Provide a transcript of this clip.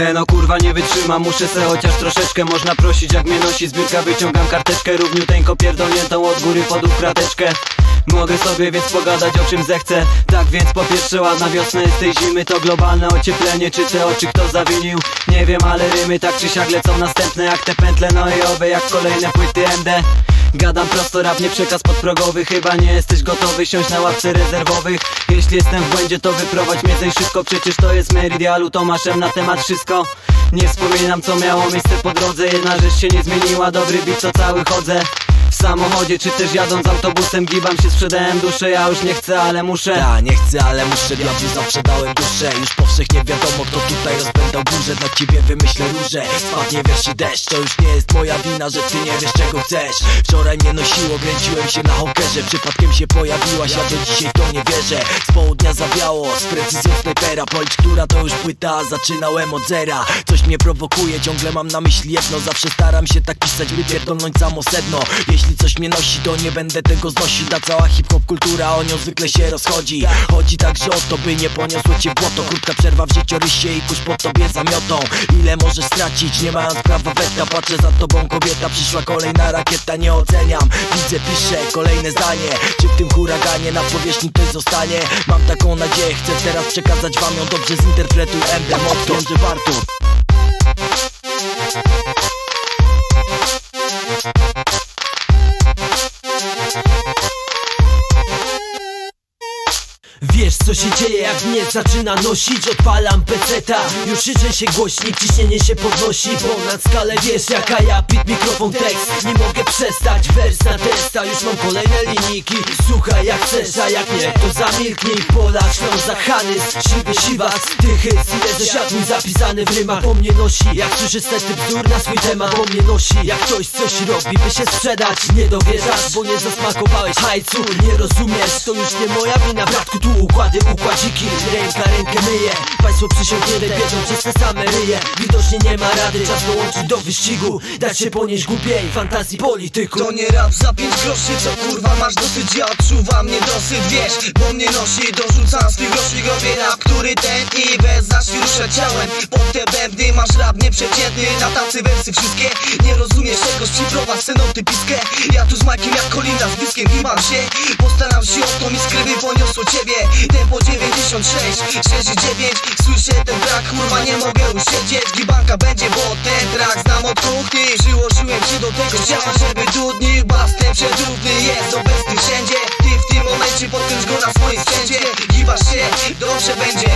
E no kurwa nie wytrzymam, muszę se chociaż troszeczkę. Można prosić jak mnie nosi zbiórka Wyciągam karteczkę. Równiuteńko pierdolniętą od góry podów krateczkę Mogę sobie więc pogadać o czym zechcę. Tak więc po pierwsze ładna wiosna jest tej zimy To globalne ocieplenie, czy te oczy kto zawinił? Nie wiem ale rymy tak czy siak lecą następne Jak te pętle no i jak kolejne płyty MD Gadam prosto, rap nie przekaz podprogowy Chyba nie jesteś gotowy siąść na ławce rezerwowych. Jeśli jestem w błędzie to wyprowadź mnie zej szybko Przecież to jest Meridialu Tomaszem na temat wszystko. Nie wspominam co miało miejsce po drodze Jedna rzecz się nie zmieniła, dobry bit co cały chodzę w samochodzie, czy też jadąc autobusem Gibam się, sprzedałem duszę, ja już nie chcę, ale muszę. Ta, nie chcę, ale muszę, dla mnie zawsze dałem duszę. Już powszechnie wiadomo, kto tutaj rozpętał burzę Dla ciebie wymyślę róże, spadnie wiesz i deszcz To już nie jest moja wina, że ty nie wiesz czego chcesz. Wczoraj mnie nosiło, kręciłem się na hokerze Przypadkiem się pojawiłaś, ja do dzisiaj to nie wierzę. Z południa zawiało, z precyzją snajpera. Policz, która to już płyta, zaczynałem od zera. Coś mnie prowokuje, ciągle mam na myśli jedno. Zawsze staram się tak pisać, by pierdolnąć samo sedno. Jeśli coś mnie nosi, to nie będę tego znosić Ta cała hip-hop kultura o nią zwykle się rozchodzi. Chodzi także o to, by nie poniosło cię błoto. Krótka przerwa w życiorysie i kurz po tobie zamiotą. Ile możesz stracić, nie mając prawa weta. Patrzę za tobą kobieta, przyszła kolejna rakieta Nie oceniam, widzę, piszę kolejne zdanie. Czy w tym huraganie na powierzchni ktoś zostanie? Mam taką nadzieję, chcę teraz przekazać wam ją. Dobrze zinterpretuj emblem, odkąd, warto Wiesz co się dzieje jak mnie zaczyna nosić. Odpalam peceta Już krzyczę się głośnik, ciśnienie się podnosi. Ponad skalę wiesz jaka ja Pit, mikrofon, tekst. Nie mogę przestać, wers na testa Już mam kolejne linijki. Słuchaj jak chcesz, a jak nie to zamilknij. Pola Śląza, Hanys, siwy siwas Tychy, ile ze mój zapisany w rymach. Po mnie nosi, jak słyszysz sety bzdur na swój temat. Po mnie nosi, jak ktoś coś robi by się sprzedać. Nie dowierzasz, bo nie zasmakowałeś hajcu. Nie rozumiesz, to już nie moja wina Bratku tu układy, układziki Ręka rękę myje? Państwo przysiągnięte wiedzą przez te same ryje. Widocznie nie ma rady, czas dołączyć do wyścigu. Dać się ponieść głupiej fantazji polityku. To nie rap za pięć groszy, co kurwa masz dosyć? Ja odczuwam niedosyt, wiesz, bo mnie nosi. Dorzucam swój groszy grobie rap, który tętni Bez zaś rusza ciałem, pod te bębny Masz rap nieprzeciętny, na tacy wersy wszystkie Nie rozumiesz czegoś, przyprowadź piskę Ja tu z Majkiem jak Kolinda, z bliskiem gimam się. Postaram się o to mi skrywy poniosło ciebie. Tempo 96, 69 Słyszę ten track, kurwa nie mogę usiedzieć. Gibanka będzie, bo ten track znam od kuchni Przyłożyłem się do tego ciała, żeby dudnił Bastem przedrówny jest obecny wszędzie. Ty w tym momencie podkręć go na swoim sprzęcie. Gibasz się, dobrze będzie